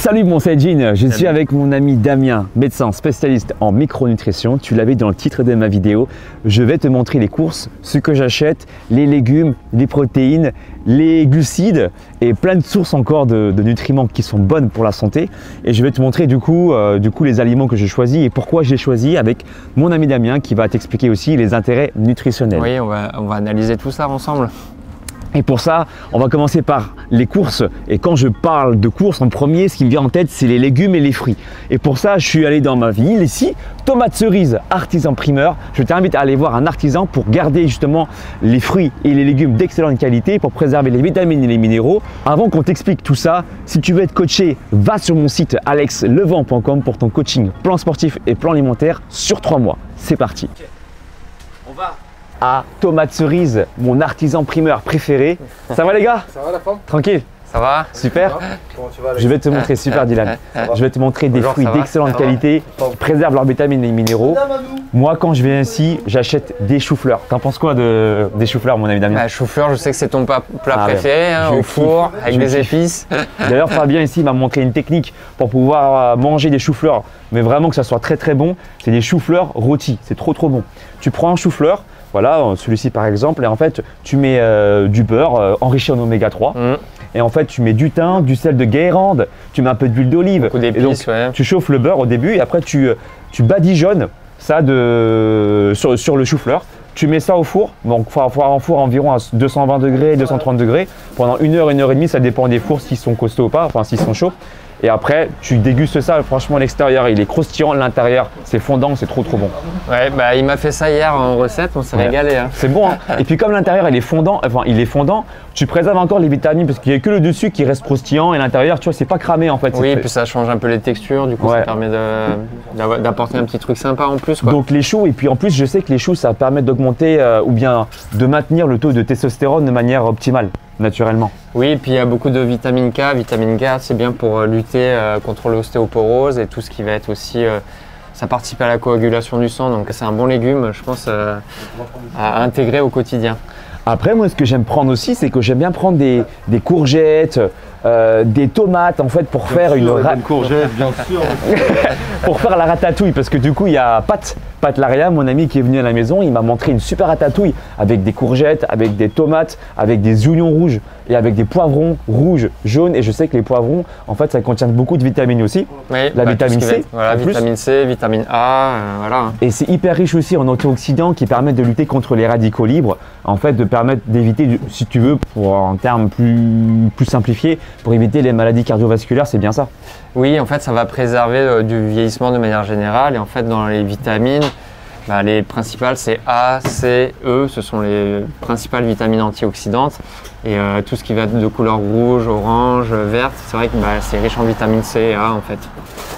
Salut mon Jean, je suis avec mon ami Damien, médecin spécialiste en micronutrition. Tu l'avais dans le titre de ma vidéo. Je vais te montrer les courses, ce que j'achète, les légumes, les protéines, les glucides et plein de sources encore de, nutriments qui sont bonnes pour la santé. Et je vais te montrer du coup, euh, du coup les aliments que j'ai choisis et pourquoi j'ai choisi avec mon ami Damien qui va t'expliquer aussi les intérêts nutritionnels. Oui, on va, on va analyser tout ça ensemble. Et pour ça, on va commencer par les courses. Et quand je parle de courses, en premier, ce qui me vient en tête, c'est les légumes et les fruits. Et pour ça, je suis allé dans ma ville ici, tomate cerise, artisan primeur. Je t'invite à aller voir un artisan pour garder justement les fruits et les légumes d'excellente qualité, pour préserver les vitamines et les minéraux. Avant qu'on t'explique tout ça, si tu veux être coaché, va sur mon site alexlevent.com pour ton coaching plan sportif et plan alimentaire sur trois mois. C'est parti. À Tomate Cerise, mon artisan primeur préféré. Ça va les gars? Ça va la femme Tranquille? Ça va? Super. je vais te montrer, super Dylan. Je vais te montrer des fruits d'excellente qualité qui préservent leurs vitamines et les minéraux. Moi, quand je viens ici, j'achète des choux-fleurs. T'en penses quoi de, des choux-fleurs, mon ami Damien? Bah, Choux-fleurs, je sais que c'est ton plat ah préféré, hein, au four, avec des épices. D'ailleurs, Fabien ici m'a montré une technique pour pouvoir euh, manger des choux-fleurs, mais vraiment que ça soit très très bon. C'est des choux-fleurs rôtis. C'est trop trop bon. Tu prends un chou-fleur, voilà, celui-ci par exemple, et en fait, tu mets euh, du beurre euh, enrichi en oméga 3. Mm. Et en fait, tu mets du thym, du sel de Guérande, tu mets un peu d'huile d'olive. ouais. Tu chauffes le beurre au début et après, tu, euh, tu badigeonnes ça de, sur, le chou-fleur. Tu mets ça au four, donc il faut avoir un four environ à 220 degrés, 230 degrés, pendant une heure, une heure et demie, ça dépend des fours s'ils sont costauds ou pas, enfin s'ils sont chauds. Et après, tu dégustes ça. Franchement, l'extérieur, il est croustillant. L'intérieur, c'est fondant. C'est trop, trop bon. Ouais, bah, il m'a fait ça hier en recette. On s'est régalé. Hein. C'est bon. Hein. Et puis, comme l'intérieur, il est fondant, enfin, il est fondant, tu préserves encore les vitamines parce qu'il n'y a que le dessus qui reste croustillant et l'intérieur, tu vois, c'est pas cramé en fait. Oui, et puis ça change un peu les textures. Du coup, ça permet d'apporter un petit truc sympa en plus. Donc, les choux. Et puis, en plus, je sais que les choux, ça permet d'augmenter euh, ou bien de maintenir le taux de testostérone de manière optimale naturellement. Oui, et puis il y a beaucoup de vitamine K. Vitamine K, c'est bien pour euh, lutter euh, contre l'ostéoporose et tout ce qui va être aussi. Euh, ça participe à la coagulation du sang, donc c'est un bon légume, je pense, à intégrer au quotidien. Après, moi, ce que j'aime prendre aussi, c'est que j'aime bien prendre des, courgettes, des tomates en fait pour faire une courgette bien sûr. Pour faire la ratatouille parce que du coup il y a pâte Pat Laria, mon ami qui est venu à la maison, il m'a montré une super ratatouille avec des courgettes, avec des tomates, avec des oignons rouges et avec des poivrons rouges, jaunes. Et je sais que les poivrons, en fait, ça contient beaucoup de vitamines aussi. Oui, la bah, vitamine C. voilà, vitamine C, vitamine A, euh, voilà. Et c'est hyper riche aussi en antioxydants qui permettent de lutter contre les radicaux libres. En fait, de permettre d'éviter, si tu veux, pour en termes plus, plus simplifiés, pour éviter les maladies cardiovasculaires, c'est bien ça. Oui, en fait, ça va préserver euh, du vieillissement de manière générale. Et en fait, dans les vitamines, bah, les principales, c'est A, C, E. Ce sont les principales vitamines antioxydantes. Et euh, tout ce qui va de couleur rouge, orange, verte, c'est vrai que bah, c'est riche en vitamine C et A, en fait.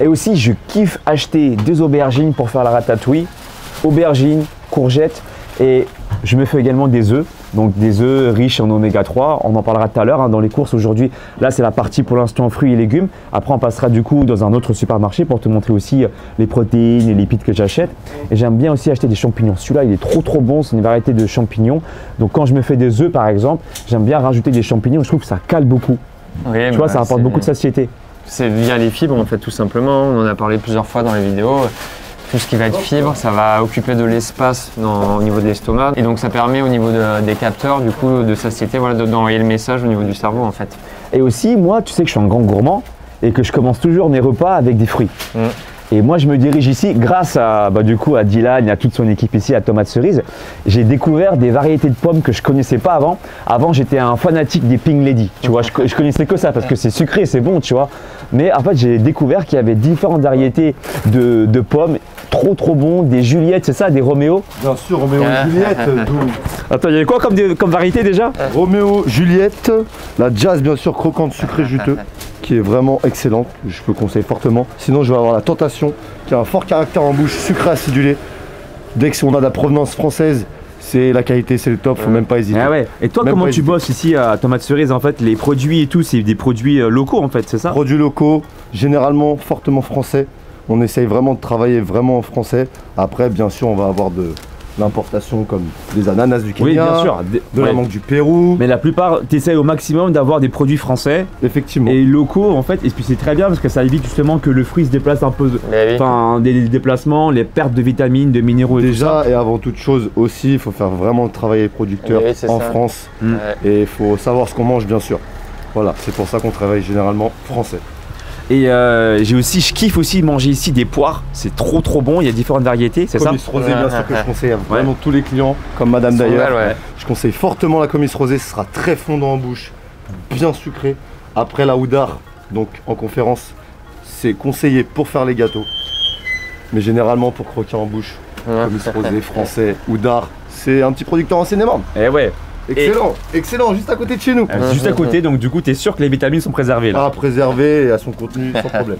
Et aussi, je kiffe acheter des aubergines pour faire la ratatouille. Aubergines, courgettes. Et je me fais également des œufs, donc des œufs riches en oméga 3. On en parlera tout à l'heure hein, dans les courses aujourd'hui. Là, c'est la partie pour l'instant fruits et légumes. Après, on passera du coup dans un autre supermarché pour te montrer aussi euh, les protéines, les lipides que j'achète. Et j'aime bien aussi acheter des champignons. Celui-là, il est trop trop bon. C'est une variété de champignons. Donc, quand je me fais des œufs, par exemple, j'aime bien rajouter des champignons. Je trouve que ça cale beaucoup. tu vois, ça apporte beaucoup de satiété. C'est via les fibres, en fait, tout simplement. On en a parlé plusieurs fois dans les vidéos tout ce qui va être fibre, ça va occuper de l'espace au niveau de l'estomac. Et donc ça permet au niveau des capteurs, du coup, de satiété, voilà, d'envoyer le message au niveau du cerveau en fait. Et aussi, moi, tu sais que je suis un grand gourmand et que je commence toujours mes repas avec des fruits. Mm. Et moi, je me dirige ici grâce à, bah, du coup, à Dylan et à toute son équipe ici à Tomate Cerise. J'ai découvert des variétés de pommes que je connaissais pas avant. Avant, j'étais un fanatique des Pink Lady. Tu vois, je, je connaissais que ça parce que c'est sucré, c'est bon, tu vois. Mais en fait, j'ai découvert qu'il y avait différentes variétés de, de pommes trop trop bon, des Juliettes, c'est ça, des Roméo Bien sûr, Roméo et ah. Juliette. Attends, il y a quoi comme, comme variété déjà Roméo, Juliette, la jazz bien sûr croquante, sucré, juteux, qui est vraiment excellente, je peux conseiller fortement. Sinon, je vais avoir la tentation, qui a un fort caractère en bouche, sucré acidulé. Dès que on a de la provenance française, c'est la qualité, c'est le top, faut même pas hésiter. Ah ouais. Et toi, comment tu bosses ici à Tomate Cerise En fait, les produits et tout, c'est des produits euh, locaux en fait, c'est ça Produits locaux, généralement fortement français on essaye vraiment de travailler vraiment en français. Après, bien sûr, on va avoir de, l'importation comme des ananas du Kenya, Oui, bien sûr. De ouais. la mangue du Pérou, Mais la plupart, tu essaies au maximum d'avoir des produits français effectivement. et locaux en fait. Et puis c'est très bien parce que ça évite justement que le fruit se déplace un peu. Oui. Enfin, des des déplacements, les pertes de vitamines, de minéraux et tout ça. Déjà et avant toute chose aussi, il faut faire vraiment travailler les producteurs Oui, c'est en ça. France Mm. Ouais. et il faut savoir ce qu'on mange bien sûr. Voilà, c'est pour ça qu'on travaille généralement français. Et euh, j'ai aussi, je kiffe aussi manger ici des poires. C'est trop trop bon. Il y a différentes variétés, c'est ça Comice rosée, bien sûr que je conseille à vraiment tous les clients, comme madame d'ailleurs. ouais. Je conseille fortement la comice rosée, ce sera très fondant en bouche, bien sucré. Après la houdar, donc en conférence, c'est conseillé pour faire les gâteaux. Mais généralement pour croquer en bouche, comice rosée, français, houdar, c'est un petit producteur en Seine-et-Marne. Eh ouais. Excellent, excellent, juste à côté de chez nous. Euh, c'est juste à côté, donc du coup, tu es sûr que les vitamines sont préservées là. À préserver et à son contenu sans problème.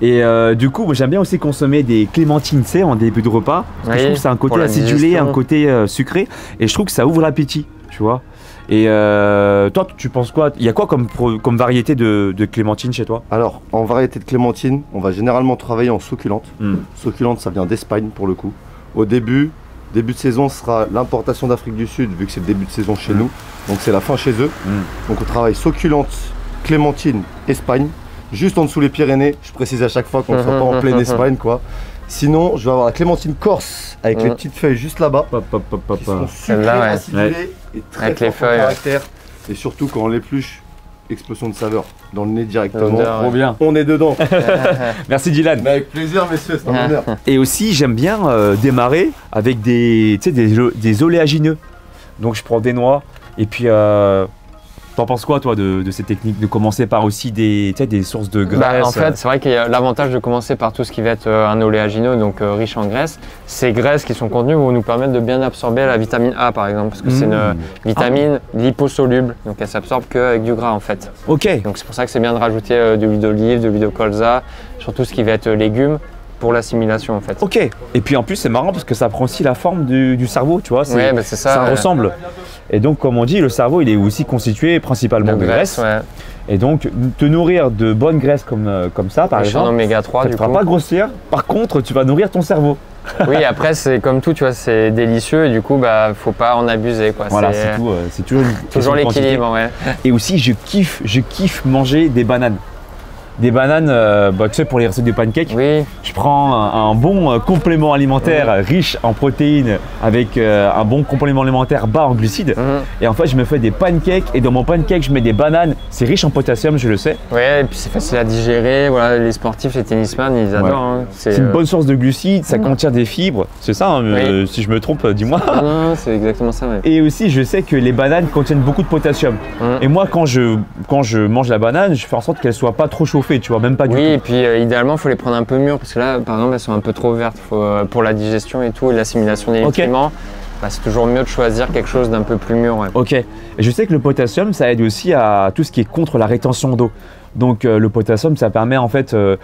Et euh, du coup, moi, j'aime bien aussi consommer des clémentines, tu sais, en début de repas. Parce que Oui, je trouve que c'est un côté acidulé, un côté euh, sucré. Et je trouve que ça ouvre l'appétit, tu vois. Et euh, toi, tu penses quoi? Il y a quoi comme variété de, de clémentine chez toi? Alors, en variété de clémentine, on va généralement travailler en succulente. Hmm. Succulente, ça vient d'Espagne pour le coup. Au début, début de saison sera l'importation d'Afrique du Sud, vu que c'est le début de saison chez Mm. nous. Donc c'est la fin chez eux. Mm. Donc on travaille succulente, clémentine, Espagne. Juste en dessous les Pyrénées, je précise à chaque fois qu'on ne soit pas en pleine Espagne quoi. Sinon, je vais avoir la clémentine corse avec les Mm. petites feuilles juste là-bas, qui sont sucrées, Celle-là, ouais. acidulées et très Avec les feuilles, caractère. Et surtout quand on l'épluche, explosion de saveur dans le nez directement. Trop bien. On est dedans. Merci Dylan. Mais avec plaisir, messieurs, c'est un honneur. Et aussi, j'aime bien euh, démarrer avec des, tu sais, des, des oléagineux. Donc, je prends des noix. Et puis, euh, t'en penses quoi, toi, de, de cette technique De commencer par aussi des, sources de Bah, graisse en fait, c'est vrai qu'il y a l'avantage de commencer par tout ce qui va être euh, un oléagineux, donc euh, riche en graisse. Ces graisses qui sont contenues vont nous permettre de bien absorber la vitamine A, par exemple, parce que c'est une euh, Mmh. vitamine liposoluble, donc elle s'absorbe qu'avec du gras en fait. Ok. Donc c'est pour ça que c'est bien de rajouter euh, de l'huile d'olive, de l'huile de colza, surtout ce qui va être euh, légumes pour l'assimilation en fait. Ok. Et puis en plus, c'est marrant parce que ça prend aussi la forme du, du cerveau, tu vois. Ouais, bah, ça. ça ouais. ressemble. Et donc, comme on dit, le cerveau, il est aussi constitué principalement de de, graisse. graisse, ouais. Et donc, te nourrir de bonnes graisses comme, euh, comme ça, par exemple, oméga 3 ça ne fera pas grossir. Par contre, tu vas nourrir ton cerveau. Oui, après c'est comme tout, tu vois, c'est délicieux et du coup, bah, faut pas en abuser quoi. Voilà, C'est tout. euh, C'est toujours, l'équilibre, ouais. Et aussi, je kiffe, je kiffe manger des bananes. Des bananes, euh, bah, tu sais, pour les recettes de pancakes, Oui, je prends un, un bon euh, complément alimentaire riche en protéines avec euh, un bon complément alimentaire bas en glucides. mhm. Et en fait, je me fais des pancakes et dans mon pancake, je mets des bananes. C'est riche en potassium, je le sais. Ouais, et puis c'est facile à digérer. Voilà, les sportifs, les tennisman, ils adorent. hein. C'est une euh, bonne source de glucides, ça Mm. contient des fibres. C'est ça, hein, si je me trompe, dis-moi. Non, non, c'est exactement ça. Ouais. Et aussi, je sais que les bananes contiennent beaucoup de potassium. Mm. Et moi, quand je, quand je mange la banane, je fais en sorte qu'elle soit pas trop chauffée, tu vois, même pas du Oui, tout. et puis euh, idéalement, il faut les prendre un peu mûres parce que là, par exemple, elles sont un peu trop vertes. Faut, euh, pour la digestion et tout, et l'assimilation des Ok. nutriments, bah, c'est toujours mieux de choisir quelque chose d'un peu plus mûr. Ouais. Ok. Et je sais que le potassium, ça aide aussi à tout ce qui est contre la rétention d'eau. Donc euh, le potassium, ça permet en fait euh,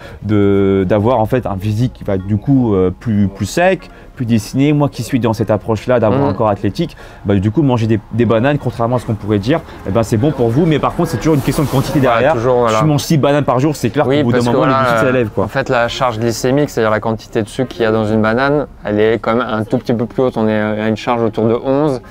d'avoir en fait un physique qui va être du coup euh, plus plus sec, plus dessiné. Moi qui suis dans cette approche-là d'avoir Mm. un corps athlétique, bah, du coup manger des, des bananes, contrairement à ce qu'on pourrait dire, eh ben, c'est bon pour vous. Mais par contre, c'est toujours une question de quantité derrière. toujours, voilà. Si je mange 6 bananes par jour, c'est clair Oui, qu'au bout d'un moment, voilà, le s'élève. En fait, la charge glycémique, c'est-à-dire la quantité de sucre qu'il y a dans une banane, elle est quand même un tout petit peu plus haute. On est à une charge autour de 11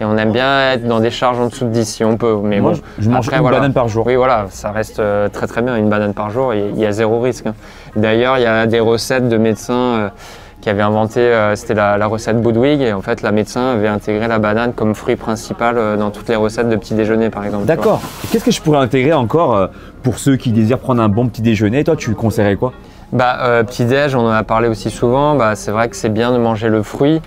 et on aime bien être dans des charges en dessous de 10 si on peut. Mais Moi, bon, je mange après, une voilà. banane par jour. Oui, voilà, ça reste euh, très très bien. Une banane par jour, il il y a zéro risque. hein. D'ailleurs, il y a des recettes de médecins euh, qui avaient inventé, euh, c'était la, la recette Budwig, et en fait, la médecin avait intégré la banane comme fruit principal euh, dans toutes les recettes de petit déjeuner, par exemple. D'accord. Qu'est-ce que je pourrais intégrer encore euh, pour ceux qui désirent prendre un bon petit déjeuner? Toi, tu conseillerais quoi? Bah, petit déj, on en a parlé aussi souvent. Bah, c'est vrai que c'est bien de manger le fruit,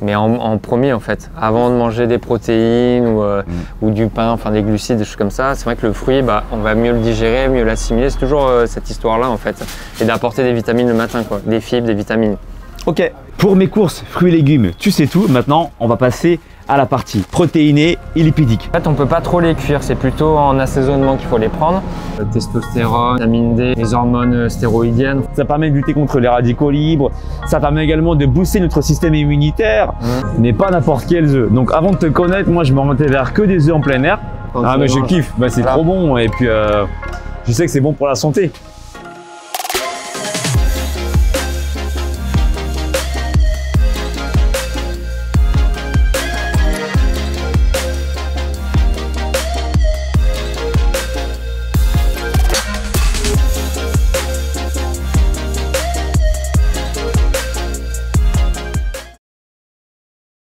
mais en, en premier en fait. Avant de manger des protéines ou, Mm. ou du pain, enfin des glucides, des choses comme ça. C'est vrai que le fruit, bah, on va mieux le digérer, mieux l'assimiler. C'est toujours cette histoire-là en fait. Et d'apporter des vitamines le matin, quoi. Des fibres, des vitamines. Ok. Pour mes courses, fruits et légumes, tu sais tout. Maintenant, on va passer à la partie protéinée et lipidique. En fait, on peut pas trop les cuire. C'est plutôt en assaisonnement qu'il faut les prendre. Testostérone, vitamine D, les hormones stéroïdiennes. Ça permet de lutter contre les radicaux libres. Ça permet également de booster notre système immunitaire, mais pas n'importe quels œufs. Donc avant de te connaître, moi je m'orientais vers que des œufs en plein air. Quand Ah mais je kiffe, bah, c'est Voilà. trop bon et puis euh, je sais que c'est bon pour la santé.